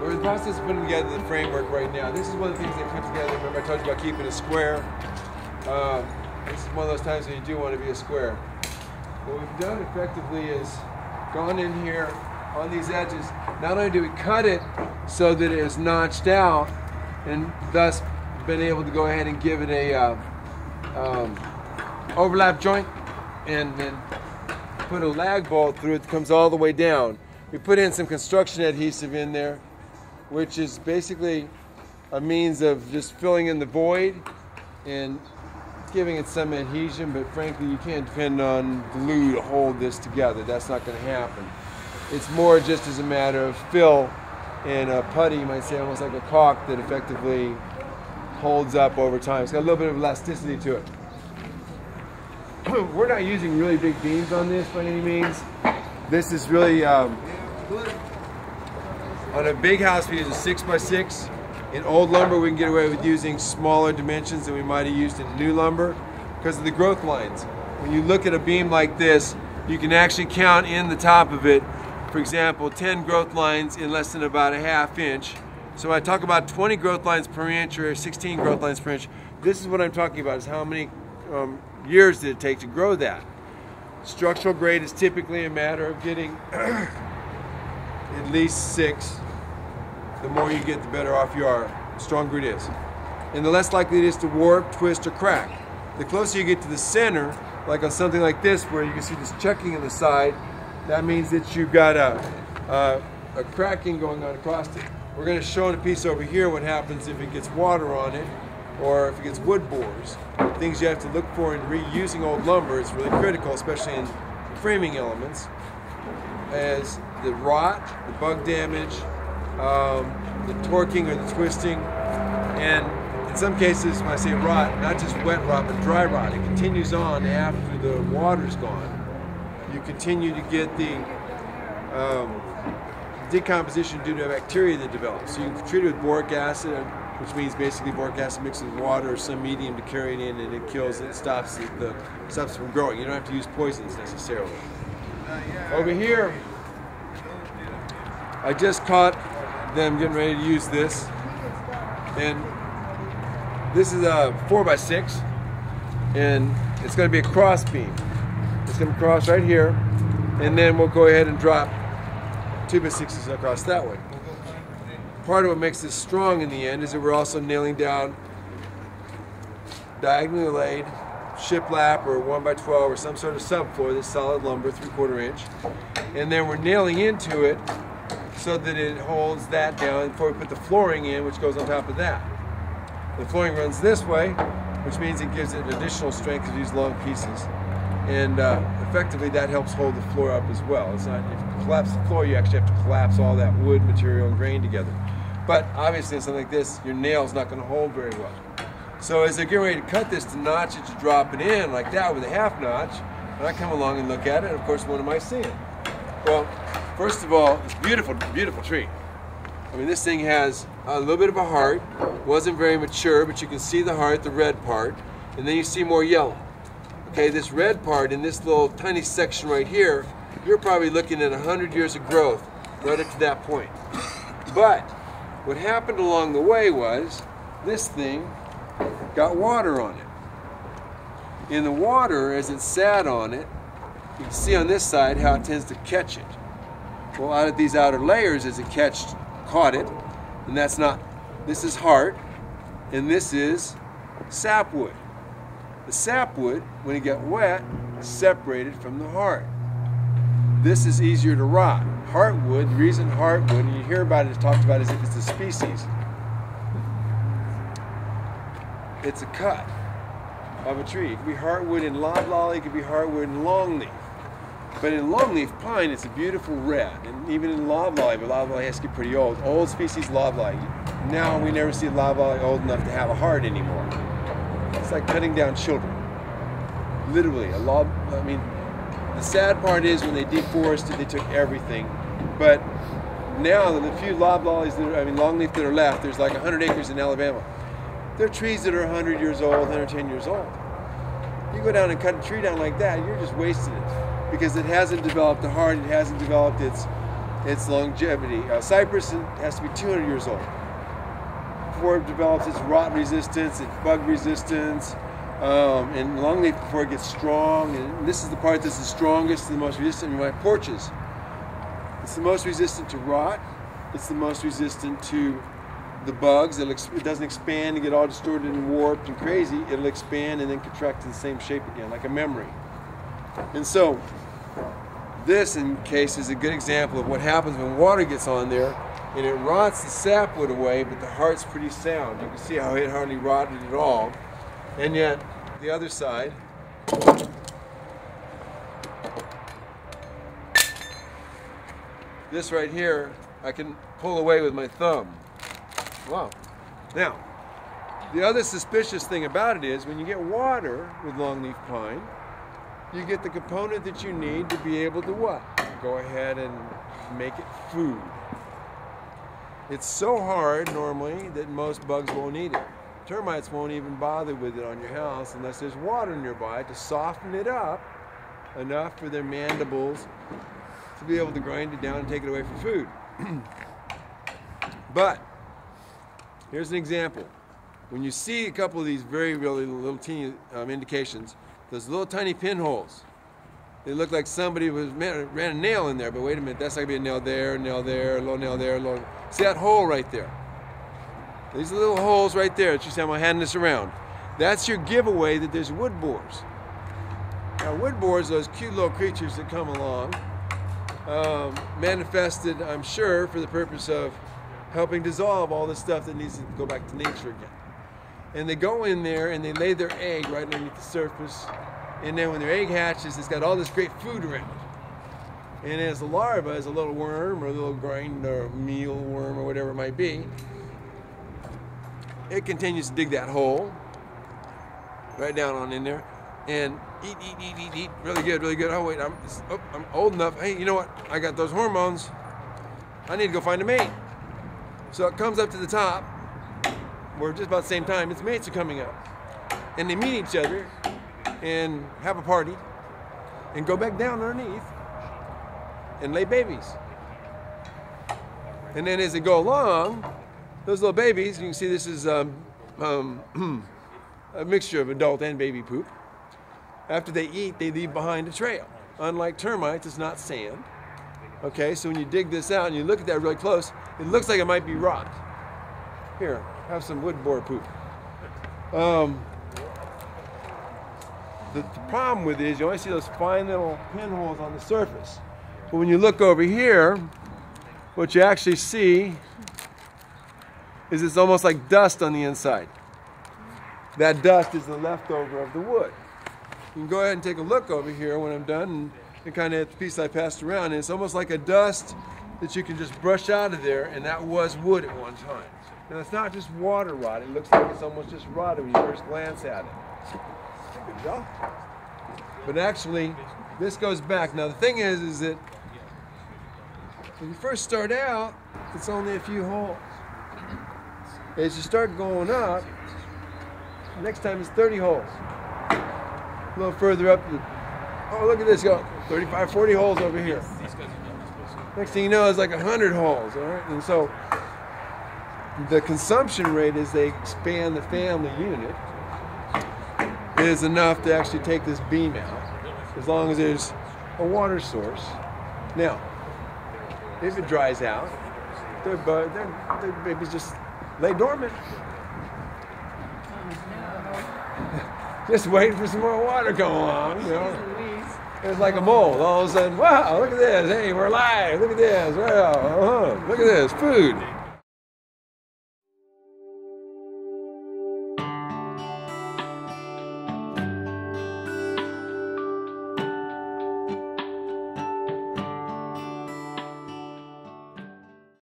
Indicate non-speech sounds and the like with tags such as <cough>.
we're in the process of putting together the framework right now. This is one of the things that comes together. Remember I told you about keeping a square? Um, this is one of those times when you do want to be a square. What we've done effectively is gone in here on these edges. Not only do we cut it so that it is notched out and thus been able to go ahead and give it a uh, um, overlap joint and then put a lag bolt through it that comes all the way down. We put in some construction adhesive in there which is basically a means of just filling in the void and giving it some adhesion, but frankly, you can't depend on glue to hold this together. That's not going to happen. It's more just as a matter of fill and a putty, you might say, almost like a caulk that effectively holds up over time. It's got a little bit of elasticity to it. <clears throat> We're not using really big beams on this by any means. This is really um, on a big house, we use a six by six. In old lumber, we can get away with using smaller dimensions than we might have used in new lumber because of the growth lines. When you look at a beam like this, you can actually count in the top of it, for example, 10 growth lines in less than about a half inch. So I talk about 20 growth lines per inch or 16 growth lines per inch. This is what I'm talking about, is how many um, years did it take to grow that. Structural grade is typically a matter of getting <clears throat> at least six. The more you get, the better off you are, the stronger it is. And the less likely it is to warp, twist, or crack. The closer you get to the center, like on something like this, where you can see this checking on the side, that means that you've got a, a, a cracking going on across it. We're going to show in a piece over here what happens if it gets water on it or if it gets wood borers. Things you have to look for in reusing old lumber is really critical, especially in framing elements, as the rot, the bug damage, um, the torquing or the twisting, and in some cases, when I say rot, not just wet rot, but dry rot. It continues on after the water's gone. You continue to get the um, decomposition due to bacteria that develops. So you treat it with boric acid, which means basically boric acid mixed with water or some medium to carry it in, and it kills it, stops the, the stuff from growing. You don't have to use poisons necessarily. Over here, I just caught them getting ready to use this. And this is a 4x6 and it's going to be a cross beam. It's going to cross right here and then we'll go ahead and drop 2x6s across that way. Part of what makes this strong in the end is that we're also nailing down diagonally laid shiplap or 1x12 or some sort of subfloor, this solid lumber, 3 quarter inch. And then we're nailing into it so that it holds that down before we put the flooring in, which goes on top of that. The flooring runs this way, which means it gives it additional strength of these long pieces. And uh, effectively that helps hold the floor up as well. It's not, if you collapse the floor, you actually have to collapse all that wood material and grain together. But obviously in something like this, your nail's not going to hold very well. So as they're getting ready to cut this to notch it to drop it in like that with a half notch, and I come along and look at it, and of course what am I seeing? Well, First of all, it's beautiful, beautiful tree. I mean, this thing has a little bit of a heart. Wasn't very mature, but you can see the heart, the red part, and then you see more yellow. Okay, this red part in this little tiny section right here, you're probably looking at 100 years of growth right up to that point. But what happened along the way was this thing got water on it. In the water, as it sat on it, you can see on this side how it tends to catch it. Well, out of these outer layers, as it catched, caught it, and that's not, this is heart, and this is sapwood. The sapwood, when it got wet, separated from the heart. This is easier to rot. Heartwood, the reason heartwood, and you hear about it talked about as if it's a species. It's a cut of a tree. It could be heartwood in loblolly, it could be heartwood in longleaf. But in longleaf pine, it's a beautiful red. And even in loblolly, but loblolly has to get pretty old. Old species loblolly. Now we never see loblolly old enough to have a heart anymore. It's like cutting down children. Literally, a lob. I mean, the sad part is when they deforested, they took everything. But now the few loblollies that are, I mean, longleaf that are left, there's like 100 acres in Alabama. They're trees that are 100 years old, 110 years old. You go down and cut a tree down like that, you're just wasting it because it hasn't developed the heart, it hasn't developed its its longevity. Uh, cypress has to be 200 years old before it develops its rot resistance, its bug resistance, um, and longleaf before it gets strong. And this is the part that's the strongest and the most resistant in my porches. It's the most resistant to rot. It's the most resistant to the bugs. It doesn't expand and get all distorted and warped and crazy. It'll expand and then contract to the same shape again, like a memory. And so, this in case is a good example of what happens when water gets on there and it rots the sapwood away, but the heart's pretty sound. You can see how it hardly rotted at all. And yet, the other side, this right here, I can pull away with my thumb. Wow. Now, the other suspicious thing about it is when you get water with longleaf pine, you get the component that you need to be able to what? Go ahead and make it food. It's so hard normally that most bugs won't eat it. Termites won't even bother with it on your house unless there's water nearby to soften it up enough for their mandibles to be able to grind it down and take it away for food. <clears throat> but here's an example. When you see a couple of these very really little teeny um, indications, those little tiny pinholes, they look like somebody was ran a nail in there, but wait a minute, that's not gonna be a nail there, a nail there, a little nail there, a little. See that hole right there? These little holes right there that you see I'm handing this around. That's your giveaway that there's wood borers. Now wood borers, those cute little creatures that come along, um, manifested, I'm sure, for the purpose of helping dissolve all the stuff that needs to go back to nature again. And they go in there and they lay their egg right underneath the surface and then when their egg hatches, it's got all this great food around it. And as the larva is a little worm or a little grind or meal worm or whatever it might be, it continues to dig that hole right down on in there and eat, eat, eat, eat, eat. Really good, really good. Oh wait, I'm, oh, I'm old enough. Hey, you know what? I got those hormones. I need to go find a mate. So it comes up to the top, where just about the same time, its mates are coming up. And they meet each other, and have a party and go back down underneath and lay babies. And then as they go along, those little babies, you can see this is um, um, <clears throat> a mixture of adult and baby poop. After they eat, they leave behind a trail. Unlike termites, it's not sand. Okay, so when you dig this out and you look at that really close, it looks like it might be rot. Here, have some wood borer poop. Um, the, the problem with it is you only see those fine little pinholes on the surface. But when you look over here, what you actually see is it's almost like dust on the inside. That dust is the leftover of the wood. You can go ahead and take a look over here when I'm done and, kind of the piece I passed around. And it's almost like a dust that you can just brush out of there, and that was wood at one time. Now it's not just water rot, it looks like it's almost just rotted when you first glance at it. Good job. But actually, this goes back. Now the thing is, is that when you first start out, it's only a few holes. As you start going up, next time it's 30 holes. A little further up, oh look at this, go 35, 40 holes over here. Next thing you know, it's like 100 holes, all right? And so the consumption rate as they expand the family unit is enough to actually take this beam out, as long as there's a water source. Now, if it dries out, their, their, their babies just lay dormant. <laughs> just waiting for some more water to come along, you know. It's like a mole. All of a sudden, wow, look at this. Hey, we're alive. Look at this. Wow, uh -huh. look at this. Food.